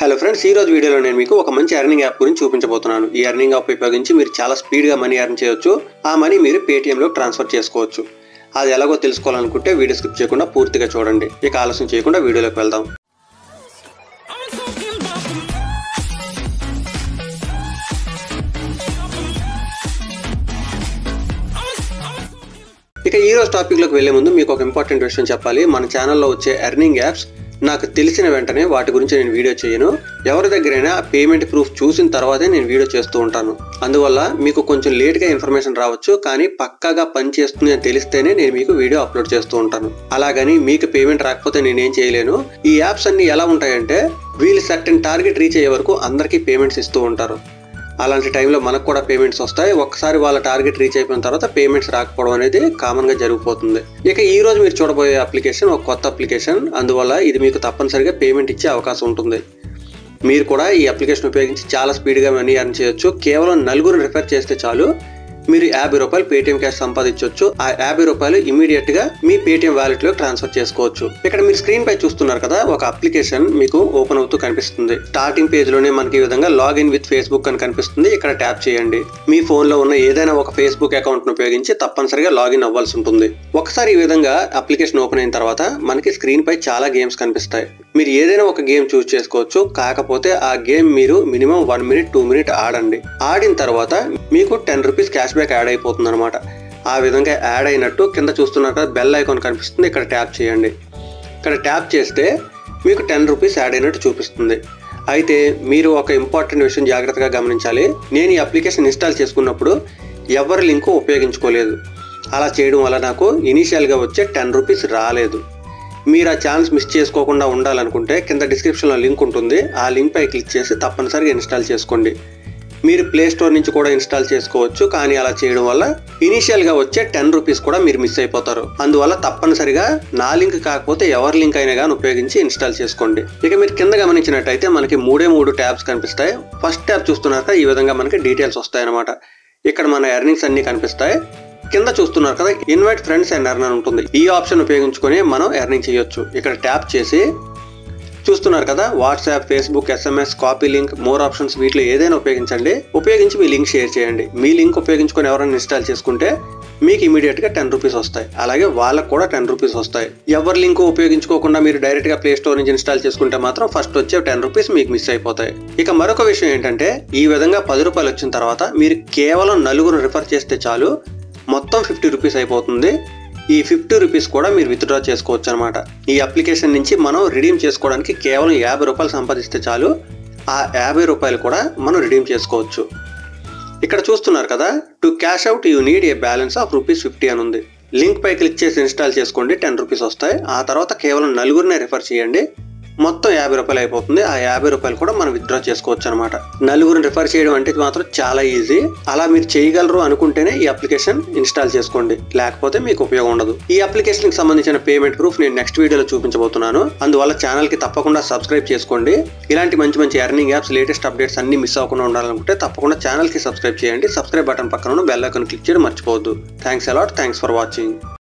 Hello friends ఈ రోజు వీడియోలో నేను మీకు ఒక మంచి ఎర్నింగ్ యాప్ గురించి చూపించబోతున్నాను. ఈ ఎర్నింగ్ యాప్ ఉపయోగించి మీరు చాలా స్పీడ్గా మనీ ఎర్న్ చేయొచ్చు. ఆ మనీ మీరు పేటీఎంలో ట్రాన్స్ఫర్ చేసుకోవచ్చు. అది ఎలాగో తెలుసుకోవాలనుకుంటే వీడియో స్కిప్ చేయకుండా పూర్తిగా చూడండి. ఇక ఆలస్యం చేయకుండా వీడియోలోకి వెళ్దాం. ఇక ఈ రోజు టాపిక్లోకి వెళ్ళే ముందు మీకు ఒక ఇంపార్టెంట్ విషయం చెప్పాలి. మన ఛానల్లో వచ్చే ఎర్నింగ్ యాప్స్ నాకు తెలిసిన వెంటనే వాటి గురించి నేను వీడియో చేయను. ఎవరి దగ్గరైనా పేమెంట్ ప్రూఫ్ చూసిన తర్వాతే నేను వీడియో చేస్తూ ఉంటాను. అందువల్ల మీకు కొంచెం లేట్గా ఇన్ఫర్మేషన్ రావచ్చు కానీ పక్కాగా పని చేస్తుంది అని తెలిస్తేనే నేను మీకు వీడియో అప్లోడ్ చేస్తూ ఉంటాను. అలాగని మీకు పేమెంట్ రాకపోతే నేనేం చేయలేను. ఈ యాప్స్ అన్ని ఎలా ఉంటాయంటే వీళ్ళు సర్టెన్ టార్గెట్ రీచ్ అయ్యే వరకు అందరికీ పేమెంట్స్ ఇస్తూ ఉంటారు. అలాంటి టైంలో మనకు కూడా పేమెంట్స్ వస్తాయి. ఒకసారి వాళ్ళ టార్గెట్ రీచ్ అయిపోయిన తర్వాత పేమెంట్స్ రాకపోవడం అనేది కామన్గా జరిగిపోతుంది. ఇక ఈ రోజు మీరు చూడబోయే అప్లికేషన్ ఒక కొత్త అప్లికేషన్. అందువల్ల ఇది మీకు తప్పనిసరిగా పేమెంట్ ఇచ్చే అవకాశం ఉంటుంది. మీరు కూడా ఈ అప్లికేషన్ ఉపయోగించి చాలా స్పీడ్గా మనీ ఎర్న్ చేయొచ్చు. కేవలం నలుగురు రిఫర్ చేస్తే చాలు. మీరు యాభై రూపాయలు పేటిఎం క్యాష్ సంపాదించవచ్చు ఆ యాభై రూపాయలు ఇమీడియట్గా మీ పేటిఎం వాలెట్లో ట్రాన్స్ఫర్ చేసుకోవచ్చు. ఇక్కడ మీరు స్క్రీన్ పై చూస్తున్నారు కదా ఒక అప్లికేషన్ మీకు ఓపెన్ అవుతూ కనిపిస్తుంది. స్టార్టింగ్ పేజ్లోనే మనకి ఈ విధంగా లాగిన్ విత్ ఫేస్బుక్ అని కనిపిస్తుంది. ఇక్కడ ట్యాప్ చేయండి. మీ ఫోన్లో ఉన్న ఏదైనా ఒక ఫేస్బుక్ అకౌంట్ను ఉపయోగించి తప్పనిసరిగా లాగిన్ అవ్వాల్సి ఉంటుంది. ఒకసారి ఈ విధంగా అప్లికేషన్ ఓపెన్ అయిన తర్వాత మనకి స్క్రీన్ పై చాలా గేమ్స్ కనిపిస్తాయి. మీరు ఏదైనా ఒక గేమ్ చూస్ చేసుకోవచ్చు. కాకపోతే ఆ గేమ్ మీరు minimum one minute two minute ఆడండి. ఆడిన తర్వాత మీకు ten rupees cash back add అయిపోతుంది అనమాట ఆ విధంగా యాడ్ అయినట్టు కింద చూస్తున్నారు కదా బెల్ ఐకాన్ కనిపిస్తుంది. ఇక్కడ ట్యాప్ చేయండి. ఇక్కడ ట్యాప్ చేస్తే మీకు టెన్ రూపీస్ యాడ్ అయినట్టు చూపిస్తుంది. అయితే మీరు ఒక ఇంపార్టెంట్ విషయం జాగ్రత్తగా గమనించాలి. నేను ఈ అప్లికేషన్ ఇన్స్టాల్ చేసుకున్నప్పుడు ఎవరి లింకు ఉపయోగించుకోలేదు. అలా చేయడం వల్ల నాకు ఇనీషియల్గా వచ్చే టెన్ రూపీస్ రాలేదు. మీరు ఆ ఛాన్స్ మిస్ చేసుకోకుండా ఉండాలనుకుంటే కింద డిస్క్రిప్షన్లో లింక్ ఉంటుంది. ఆ లింక్ పై క్లిక్ చేసి తప్పనిసరిగా ఇన్స్టాల్ చేసుకోండి. మీరు ప్లే స్టోర్ నుంచి కూడా ఇన్స్టాల్ చేసుకోవచ్చు. కానీ అలా చేయడం వల్ల ఇనీషియల్గా వచ్చే టెన్ రూపీస్ కూడా మీరు మిస్ అయిపోతారు. అందువల్ల తప్పనిసరిగా నా లింక్ కాకపోతే ఎవరి లింక్ అయినా కానీ ఉపయోగించి ఇన్స్టాల్ చేసుకోండి. ఇక మీరు కింద గమనించినట్టయితే మనకి మూడే మూడు ట్యాబ్స్ కనిపిస్తాయి. ఫస్ట్ ట్యాబ్ చూస్తున్నాక ఈ విధంగా మనకి డీటెయిల్స్ వస్తాయన్నమాట. ఇక్కడ మన ఎర్నింగ్స్ అన్నీ కనిపిస్తాయి. కింద చూస్తున్నారు కదా ఇన్వైట్ ఫ్రెండ్స్ అండ్ ఎర్న్ అని ఉంటుంది. ఈ ఆప్షన్ ఉపయోగించుకొని మనం ఎర్నింగ్ చేయొచ్చు. ఇక్కడ ట్యాప్ చేసి చూస్తున్నారు కదా WhatsApp Facebook SMS copy link more options వీటిలో ఏదైనా ఉపయోగించండి. ఉపయోగించి మీ లింక్ షేర్ చేయండి. మీ లింక్ ఉపయోగించుకొని ఎవరైనా ఇన్స్టాల్ చేసుకుంటే మీకు ఇమీడియట్గా టెన్ రూపీస్ వస్తాయి. అలాగే వాళ్ళకు కూడా టెన్ రూపీస్ వస్తాయి. ఎవరి లింక్ ఉపయోగించుకోకుండా మీరు డైరెక్ట్గా ప్లేస్టోర్ ప్లే స్టోర్ నుంచి ఇన్స్టాల్ చేసుకుంటే మాత్రం ఫస్ట్ వచ్చే టెన్ రూపీస్ మీకు మిస్ అయిపోతాయి. ఇక మరొక విషయం ఏంటంటే ఈ విధంగా పది రూపాయలు వచ్చిన తర్వాత మీరు కేవలం నలుగురు రిఫర్ చేస్తే చాలు మొత్తం ఫిఫ్టీ రూపీస్ అయిపోతుంది. ఈ ఫిఫ్టీ రూపీస్ కూడా మీరు విత్డ్రా చేసుకోవచ్చు అనమాట ఈ అప్లికేషన్ నుంచి మనం రిడీమ్ చేసుకోవడానికి కేవలం యాభై రూపాయలు సంపాదిస్తే చాలు. ఆ యాభై రూపాయలు కూడా మనం రిడీమ్ చేసుకోవచ్చు. ఇక్కడ చూస్తున్నారు కదా to cash out you need a balance of rupees fifty అని ఉంది. లింక్ పై క్లిక్ చేసి ఇన్స్టాల్ చేసుకోండి టెన్ రూపీస్ వస్తాయి. ఆ తర్వాత కేవలం నలుగురినే రిఫర్ చేయండి. మొత్తం యాభై రూపాయలు అయిపోతుంది. ఆ యాభై రూపాయలు కూడా మనం విత్డ్రా చేసుకోవచ్చు అనమాట నలుగురిని రిఫర్ చేయడం అంటే మాత్రం చాలా ఈజీ అలా మీరు చేయగలరు అనుకుంటేనే ఈ అప్లికేషన్ ఇన్స్టాల్ చేసుకోండి. లేకపోతే మీకు ఉపయోగం ఉండదు. ఈ అప్లికేషన్కి సంబంధించిన పేమెంట్ ప్రూఫ్ నేను నెక్స్ట్ వీడియోలో చూపించబోతున్నాను. అందువల్ల ఛానల్కి తప్పకుండా సబ్స్క్రైబ్ చేసుకోండి. ఇలాంటి మంచి మంచి ఎర్నింగ్ యాప్స్ లేటెస్ట్ అప్డేట్స్ అన్ని మిస్ అవ్వకుండా ఉండాలనుకుంటే తప్పకుండా ఛానల్కి సబ్స్క్రైబ్ చేయండి. సబ్స్క్రైబ్ బటన్ పక్కన బెల్ ఐకాన్ క్లిక్ చేయడం మర్చిపోవద్దు. Thanks a lot thanks for watching